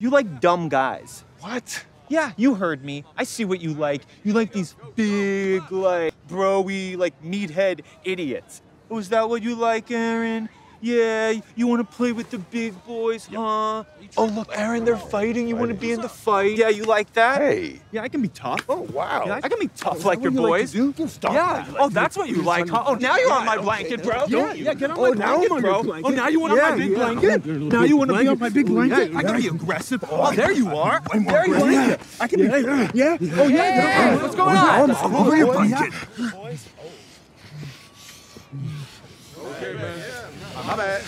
You like dumb guys. What? Yeah, you heard me. I see what you like. You like these big, like, broy, like, meathead idiots. Was that what you like, Aaron? Yeah, you want to play with the big boys, huh? Oh, look, Aaron, they're fighting. You want to be in the fight? Yeah, you like that? Hey. Yeah, I can be tough. Oh, wow. Yeah, I can be tough Is like your what you like boys. to do? Stop yeah. it. Oh, that's what you like, huh? Oh, now you're on my blanket, bro. Yeah, yeah, get on Oh, my now blanket, I'm on bro. blanket. Oh, now you want on my big yeah. blanket? Now you want to be on my big blanket? Yeah, I gotta be aggressive. Oh, there you are. There you aggressive. are. I can be. Yeah. Oh, yeah. What's going oh, on? All over your blanket. My bad.